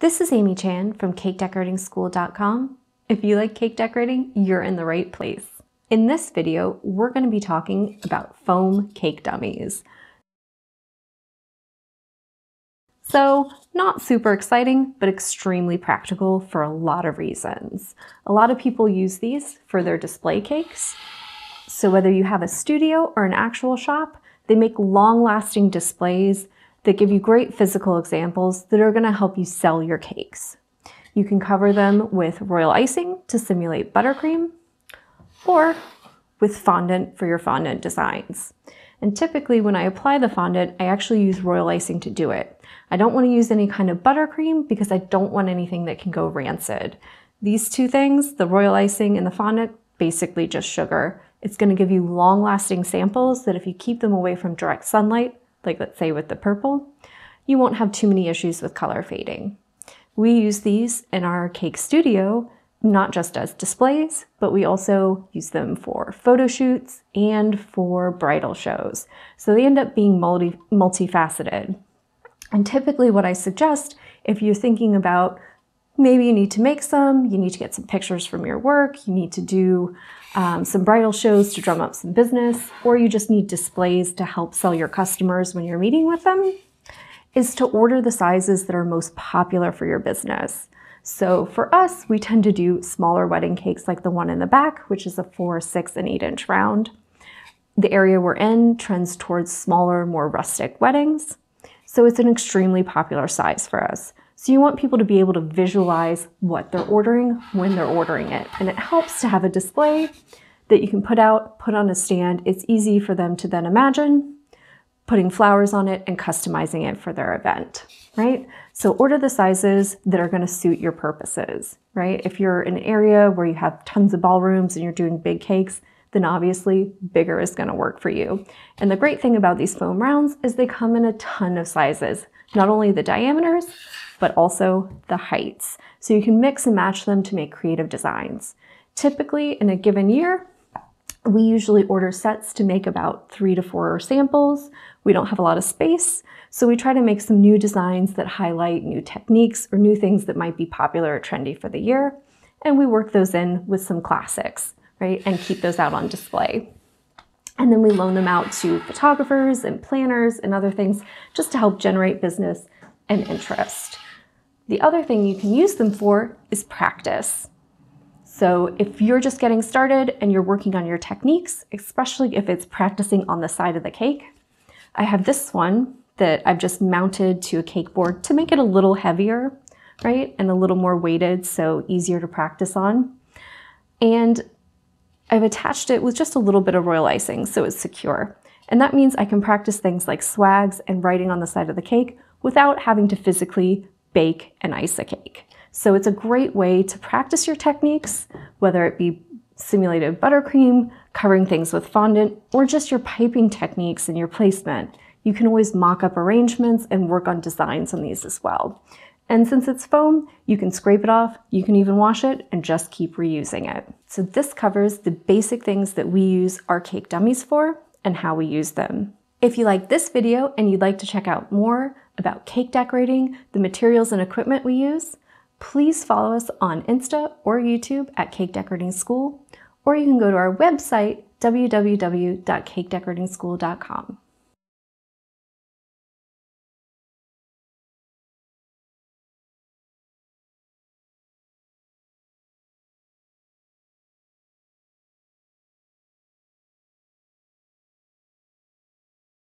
This is Amy Chan from CakeDecoratingSchool.com. If you like cake decorating, you're in the right place. In this video, we're going to be talking about foam cake dummies. So, not super exciting, but extremely practical for a lot of reasons. A lot of people use these for their display cakes. So, whether you have a studio or an actual shop, they make long lasting displays that give you great physical examples that are going to help you sell your cakes. You can cover them with royal icing to simulate buttercream or with fondant for your fondant designs. And typically when I apply the fondant, I actually use royal icing to do it. I don't want to use any kind of buttercream because I don't want anything that can go rancid. These two things, the royal icing and the fondant, basically just sugar. It's going to give you long lasting samples that if you keep them away from direct sunlight, like let's say with the purple, you won't have too many issues with color fading. We use these in our cake studio, not just as displays, but we also use them for photo shoots and for bridal shows. So they end up being multi multifaceted. And typically what I suggest, if you're thinking about maybe you need to make some, you need to get some pictures from your work, you need to do um, some bridal shows to drum up some business, or you just need displays to help sell your customers when you're meeting with them, is to order the sizes that are most popular for your business. So for us, we tend to do smaller wedding cakes like the one in the back, which is a four, six, and eight inch round. The area we're in trends towards smaller, more rustic weddings. So it's an extremely popular size for us. So you want people to be able to visualize what they're ordering when they're ordering it. And it helps to have a display that you can put out, put on a stand. It's easy for them to then imagine putting flowers on it and customizing it for their event, right? So order the sizes that are going to suit your purposes, right? If you're in an area where you have tons of ballrooms and you're doing big cakes, then obviously bigger is going to work for you. And the great thing about these foam rounds is they come in a ton of sizes, not only the diameters, but also the heights. So you can mix and match them to make creative designs. Typically in a given year, we usually order sets to make about three to four samples. We don't have a lot of space, so we try to make some new designs that highlight new techniques or new things that might be popular or trendy for the year. And we work those in with some classics, right? And keep those out on display. And then we loan them out to photographers and planners and other things just to help generate business and interest. The other thing you can use them for is practice. So if you're just getting started and you're working on your techniques, especially if it's practicing on the side of the cake, I have this one that I've just mounted to a cake board to make it a little heavier, right? And a little more weighted, so easier to practice on. And I've attached it with just a little bit of royal icing so it's secure. And that means I can practice things like swags and writing on the side of the cake without having to physically bake, and ice a cake. So it's a great way to practice your techniques, whether it be simulated buttercream, covering things with fondant, or just your piping techniques and your placement. You can always mock up arrangements and work on designs on these as well. And since it's foam, you can scrape it off, you can even wash it, and just keep reusing it. So this covers the basic things that we use our cake dummies for and how we use them. If you like this video and you'd like to check out more about cake decorating, the materials and equipment we use, please follow us on Insta or YouTube at Cake Decorating School, or you can go to our website, www.cakedecoratingschool.com.